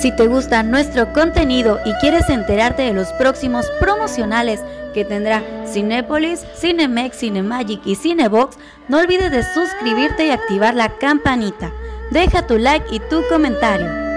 Si te gusta nuestro contenido y quieres enterarte de los próximos promocionales que tendrá Cinépolis, Cinemex, Cinemagic y Cinebox, no olvides de suscribirte y activar la campanita. Deja tu like y tu comentario.